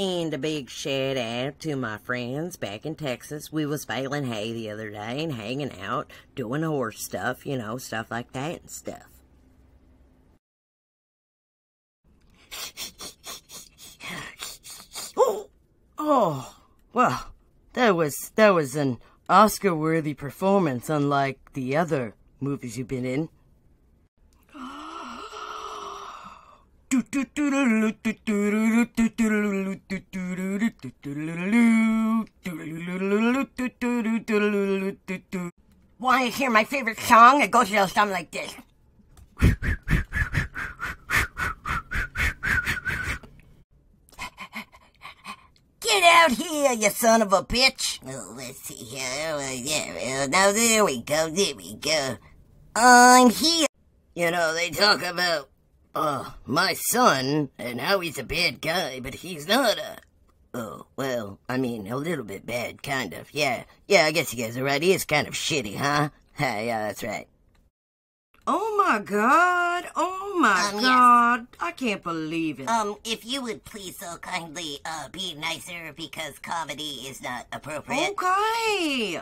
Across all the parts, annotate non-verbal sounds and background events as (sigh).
And a big shout out to my friends back in Texas. We was baling hay the other day and hanging out, doing horse stuff, you know, stuff like that and stuff. Oh, oh well, that was that was an Oscar-worthy performance, unlike the other movies you've been in. Want to hear my favorite song? It goes a little something like this. Get out here, you son of a bitch! Oh, let's see here. Oh, yeah, now there we go, there we go. I'm here. You know, they talk about, uh, my son and how he's a bad guy, but he's not a. Oh, well, I mean, a little bit bad, kind of. Yeah, yeah, I guess you guys are right. He is kind of shitty, huh? (laughs) yeah, that's right. Oh my god! Oh my Um, yes. god! I can't believe it. Um, if you would please so kindly, uh, be nicer because comedy is not appropriate. okay.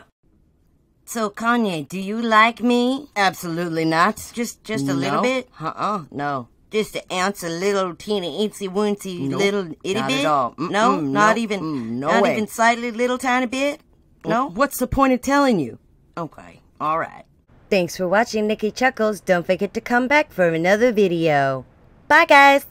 So, Kanye, do you like me? Absolutely not. Just just a little bit? Uh-uh, no. Just an ounce, a little teeny eensy weensy Nope, little itty not bit? at all. No, Mm-mm, not nope, even mm, no not way. even slightly little tiny bit? No? What's the point of telling you? Okay. All right. Thanks for watching Nikki Chuckles. Don't forget to come back for another video. Bye guys!